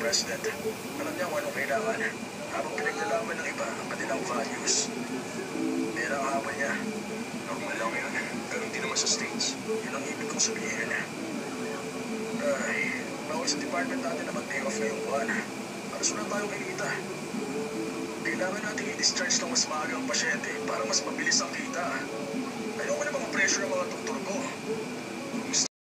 president. Alam niya kung anong kailangan. Habang pinaglalaman ng iba ang kanilang values. Pera ang habol niya. Normal lang yun. Pero hindi naman sa States. Yun ang ibig kong sabihin. Ay, bawal sa department natin na mag-day off ngayong buwan. Para suna tayong kinita. Kailangan natin i-discharge ng mas maaga ang pasyente para mas mabilis ang kita. Ayoko na mga pressure ang mga.